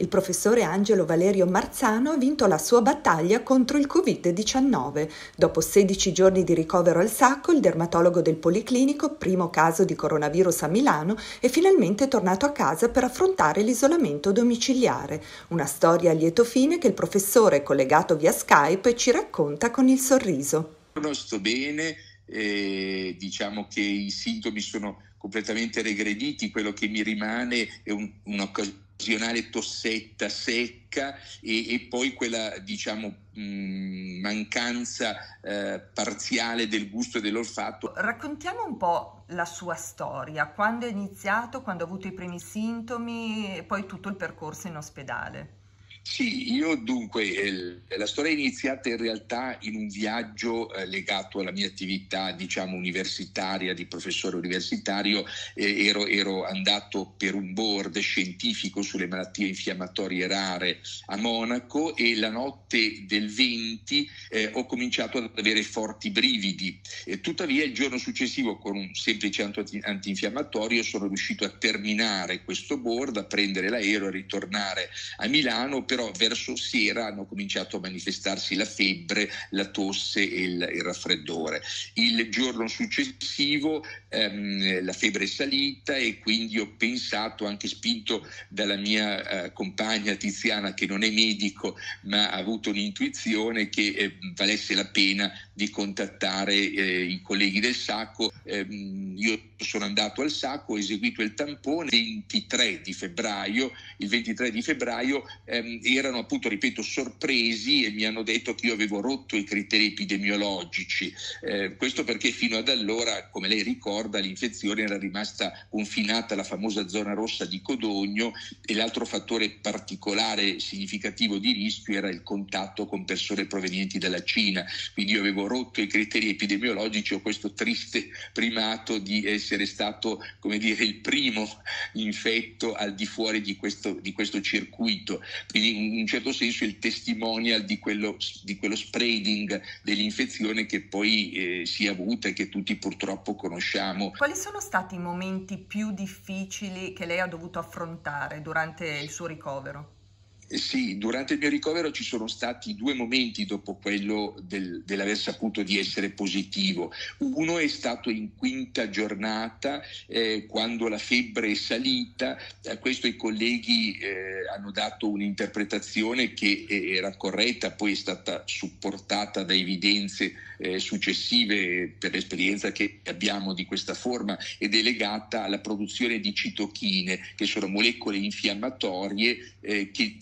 Il professore Angelo Valerio Marzano ha vinto la sua battaglia contro il Covid-19. Dopo 16 giorni di ricovero al sacco, il dermatologo del Policlinico, primo caso di coronavirus a Milano, è finalmente tornato a casa per affrontare l'isolamento domiciliare. Una storia a lieto fine che il professore, collegato via Skype, ci racconta con il sorriso. Non sto bene, eh, diciamo che i sintomi sono completamente regrediti, quello che mi rimane è un, un'occasionale tossetta secca e, e poi quella diciamo mh, mancanza eh, parziale del gusto e dell'olfatto. Raccontiamo un po' la sua storia, quando è iniziato, quando ha avuto i primi sintomi e poi tutto il percorso in ospedale. Sì, io dunque, eh, la storia è iniziata in realtà in un viaggio eh, legato alla mia attività, diciamo, universitaria, di professore universitario. Eh, ero, ero, andato per un board scientifico sulle malattie infiammatorie rare a Monaco e la notte del 20 eh, ho cominciato ad avere forti brividi. tuttavia il giorno successivo con un semplice antinfiammatorio sono riuscito a terminare questo board, a prendere l'aereo e ritornare a Milano però verso sera hanno cominciato a manifestarsi la febbre, la tosse e il, il raffreddore. Il giorno successivo ehm, la febbre è salita e quindi ho pensato, anche spinto dalla mia eh, compagna Tiziana che non è medico ma ha avuto un'intuizione che eh, valesse la pena di contattare eh, i colleghi del Sacco. Ehm, io sono andato al Sacco, ho eseguito il tampone il 23 di febbraio, il 23 di febbraio ehm, erano appunto, ripeto, sorpresi e mi hanno detto che io avevo rotto i criteri epidemiologici. Eh, questo perché fino ad allora, come lei ricorda, l'infezione era rimasta confinata alla famosa zona rossa di Codogno e l'altro fattore particolare significativo di rischio era il contatto con persone provenienti dalla Cina. Quindi io avevo rotto i criteri epidemiologici, ho questo triste primato di essere stato, come dire, il primo infetto al di fuori di questo, di questo circuito. Quindi in un certo senso il testimonial di quello, di quello spreading dell'infezione che poi eh, si è avuta e che tutti purtroppo conosciamo. Quali sono stati i momenti più difficili che lei ha dovuto affrontare durante il suo ricovero? Eh sì, durante il mio ricovero ci sono stati due momenti dopo quello del, dell'aver saputo di essere positivo. Uno è stato in quinta giornata, eh, quando la febbre è salita. A questo i colleghi eh, hanno dato un'interpretazione che era corretta, poi è stata supportata da evidenze eh, successive per l'esperienza che abbiamo di questa forma ed è legata alla produzione di citochine, che sono molecole infiammatorie eh, che,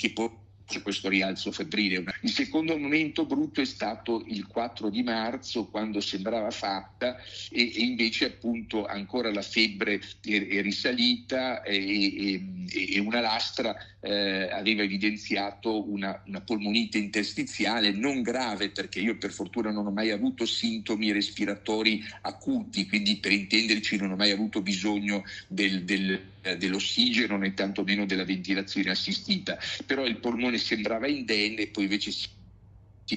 c'è questo rialzo febbrile. Il secondo momento brutto è stato il 4 di marzo, quando sembrava fatta e, e invece appunto ancora la febbre è, è risalita e, e, e, una lastra eh, aveva evidenziato una, una, polmonite interstiziale non grave perché io per fortuna non ho mai avuto sintomi respiratori acuti, quindi per intenderci non ho mai avuto bisogno del, del dell'ossigeno né tantomeno della ventilazione assistita, però il polmone sembrava indenne e poi invece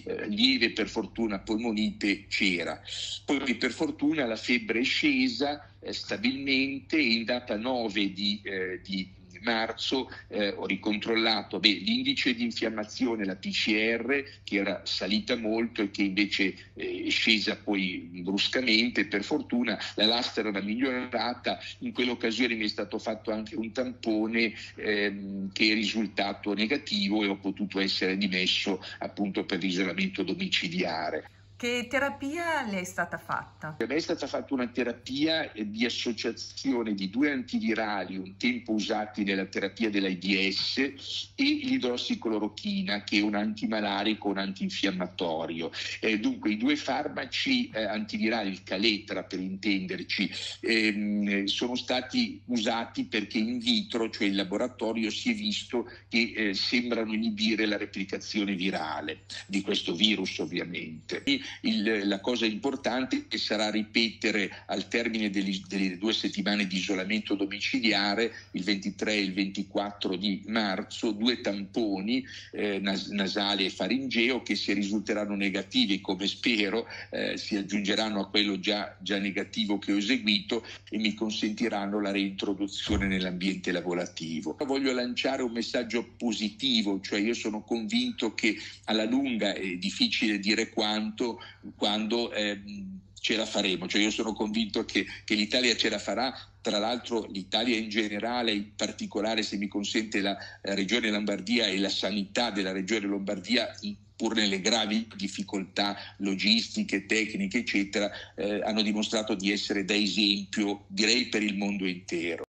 eh, lieve per fortuna polmonite c'era. Poi per fortuna la febbre è scesa eh, stabilmente in data 9 di, eh, di marzo eh, ho ricontrollato beh, l'indice di infiammazione, la PCR, che era salita molto e che invece eh, è scesa poi bruscamente, per fortuna la lastra era migliorata, in quell'occasione mi è stato fatto anche un tampone ehm, che è risultato negativo e ho potuto essere dimesso appunto per l'isolamento domiciliare. Che terapia le è stata fatta? Per me è stata fatta una terapia di associazione di due antivirali, un tempo usati nella terapia dell'AIDS, e l'idrossiclorochina, che è un antimalarico, un antinfiammatorio. Eh, dunque i due farmaci eh, antivirali, il Caletra per intenderci, ehm, sono stati usati perché in vitro, cioè in laboratorio, si è visto che eh, sembrano inibire la replicazione virale di questo virus ovviamente il, la cosa importante sarà ripetere al termine degli, delle due settimane di isolamento domiciliare, il 23 e il 24 di marzo, due tamponi eh, nas- nasali e faringeo che se risulteranno negativi, come spero, eh, si aggiungeranno a quello già, già negativo che ho eseguito e mi consentiranno la reintroduzione nell'ambiente lavorativo. Voglio lanciare un messaggio positivo, cioè io sono convinto che alla lunga è difficile dire quanto, quando eh, ce la faremo, cioè io sono convinto che, che l'Italia ce la farà tra l'altro l'Italia in generale, in particolare se mi consente la, Regione Lombardia e la sanità della Regione Lombardia, pur nelle gravi difficoltà logistiche, tecniche, eccetera, eh, hanno dimostrato di essere da esempio, direi, per il mondo intero.